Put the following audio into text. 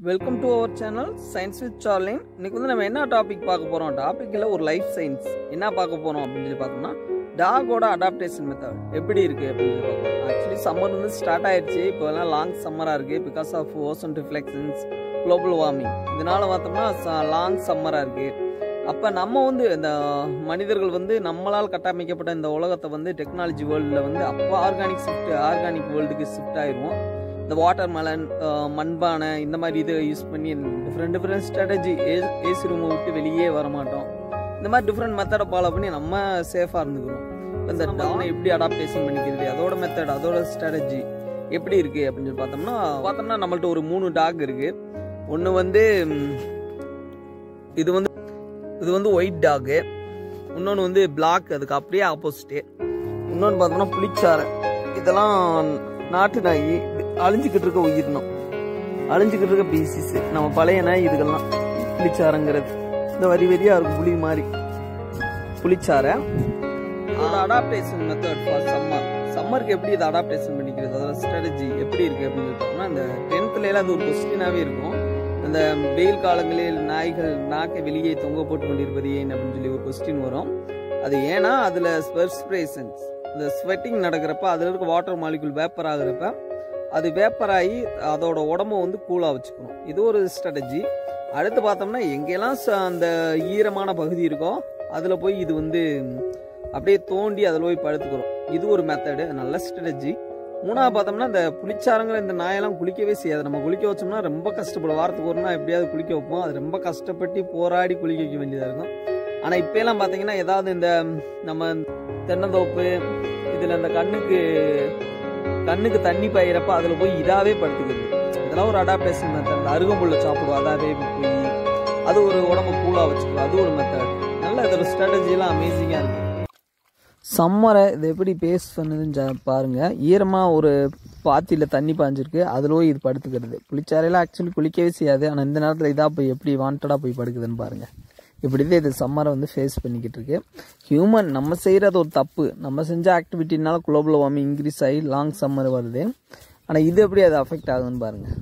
Welcome to our channel science with Charlene இன்னைக்கு வந்து நம்ம என்ன டாபிக் பார்க்க போகிறோம் டாப்பிக்கில் ஒரு லைஃப் சயின்ஸ் என்ன பார்க்க போகிறோம் அப்படின்னு சொல்லி பார்த்தோம்னா டாகோட அடாப்டேஷன் மெத்தட் எப்படி இருக்குது அப்படின்னு சொல்லி பார்க்கணும் ஆக்சுவலி சம்மர் வந்து ஸ்டார்ட் ஆயிடுச்சு இப்போ எல்லாம் லாங் சம்மராக இருக்குது because of ocean reflections global warming இதனால பார்த்தோம்னா லாங் சம்மராக இருக்குது அப்போ நம்ம வந்து இந்த மனிதர்கள் வந்து நம்மளால் கட்டமைக்கப்பட்ட இந்த உலகத்தை வந்து டெக்னாலஜி வேர்ல்டில் வந்து அப்போ ஆர்கானிக் ஷிஃப்ட் ஆர்கானிக் வேர்ல்டுக்கு ஷிஃப்ட் ஆயிடுவோம் இந்த வாட்டர் மெலன் மண்பானை இந்த மாதிரி இதை யூஸ் பண்ணி டிஃப்ரெண்ட் டிஃப்ரெண்ட் ஸ்ட்ராட்டஜி ஏசி ரூமை விட்டு வெளியே வர மாட்டோம் இந்த மாதிரி டிஃப்ரெண்ட் மெத்தடை ஃபாலோ பண்ணி நம்ம சேஃபாக இருந்துக்கிறோம் இப்ப இந்த டானை எப்படி அடாப்டேஷன் பண்ணிக்கிறது? அதோட மெத்தட் அதோட ஸ்ட்ராட்டஜி எப்படி இருக்குது அப்படின்னு சொல்லி பார்த்தோம்னா பார்த்தோம்னா நம்மள்ட்ட ஒரு மூணு டாக் இருக்குது ஒன்று வந்து இது வந்து இது வந்து ஒயிட் டாகு இன்னொன்று வந்து பிளாக் அதுக்கு அப்படியே ஆப்போசிட்டு இன்னொன்று பார்த்தோம்னா புளிச்சாரை இதெல்லாம் நாட்டு நாய் அழிஞ்சுக்கிட்டு இருக்க உயிரினம். அழிஞ்சுக்கிட்டு இருக்க பீசிஸ். நம்ம பழைய நாய் இதுக்கெல்லாம் புளிச்சாரங்கிறது இந்த வரி வரியா இருக்கும் புளி மாதிரி. புளிச்சாரை அடாப்டேஷன் மெத்தட் ஃபார் சம்மர் சம்மருக்கு எப்படி இதை அடாப்டேஷன் பண்ணிக்கிறது? அதோட ஸ்ட்ராட்டஜி எப்படி இருக்கு அப்படின்னு பார்த்தோம்னா இந்த டென்த்ல எல்லாம் அது ஒரு கொஸ்டினாவே இருக்கும். அந்த வெயில் காலங்களில் நாய்கள் நாக்கை வெளியே தொங்க போட்டு கொண்டிருப்பது ஏன் அப்படின்னு சொல்லி ஒரு கொஸ்டின் வரும். அது ஏன்னா அதில் ஸ்பெர்ஸ்பிரேஷன்ஸ் இந்த ஸ்வெட்டிங் நடக்கிறப்ப அதில் இருக்க வாட்டர் மாலிகுல் வேப்பர் ஆகுறப்ப அது வேப்பராகி அதோட உடம்ப வந்து கூலாக வச்சுக்கணும். இது ஒரு ஸ்ட்ராட்டஜி அடுத்து பார்த்தோம்னா எங்கெல்லாம் ச- அந்த ஈரமான பகுதி இருக்கோ அதில் போய் இது வந்து அப்படியே தோண்டி அதில் போய் படுத்துக்கிறோம் இது ஒரு மெத்தடு நல்ல ஸ்ட்ராட்டஜி மூணாவது பார்த்தோம்னா இந்த புளிச்சாரங்கிற இந்த நாயெல்லாம் குளிக்கவே செய்யாது. நம்ம குளிக்க வச்சோம்னா ரொம்ப கஷ்டப்படும். வாரத்துக்கு ஒரு நாள் எப்படியாவது குளிக்க வைப்போம். அது ரொம்ப கஷ்டப்பட்டு போராடி குளிக்க வைக்க வேண்டியதாக இருக்கும். ஆனால் இப்போலாம் பார்த்தீங்கன்னா ஏதாவது இந்த நம்ம தென்னந்தோப்பு இதில் இந்த கண்ணுக்கு கண்ணுக்கு தண்ணி பாயிறப்ப அதில் போய் இதாவே படுத்துக்கிறது இதெல்லாம் ஒரு அடாப்டேஷன் மெத்தட் அந்த அருகம்புல்லை சாப்பிடுவோம். அதாவே போய் அது ஒரு உடம்பு கூலாக வச்சுக்கும். அது ஒரு மெத்தட் நல்ல இதோட ஸ்ட்ராட்டஜிலாம் அமேசிங்காக இருக்கு. சம்மரை இது எப்படி பேஸ்ட் பண்ணுதுன்னு பாருங்க. ஈரமாக ஒரு பாத்தியில் தண்ணி பாஞ்சிருக்கு. அதில் இது படுத்துக்கிறது. குளிச்சாரையில் ஆக்சுவலி குளிக்கவே செய்யாது. ஆனால் இந்த நேரத்தில் இதாக போய் எப்படி வாண்டடாக போய் படுக்குதுன்னு பாருங்க. இப்படி தான் இது சம்மரை வந்து ஃபேஸ் பண்ணிக்கிட்டு இருக்கு ஹியூமன் நம்ம செய்கிறது ஒரு தப்பு. நம்ம செஞ்ச ஆக்டிவிட்டினால குளோபல் வார்மிங் இன்க்ரீஸ் ஆகி லாங் சம்மர் வருது. ஆனால் இது எப்படி அது அஃபெக்ட் ஆகுதுன்னு பாருங்கள்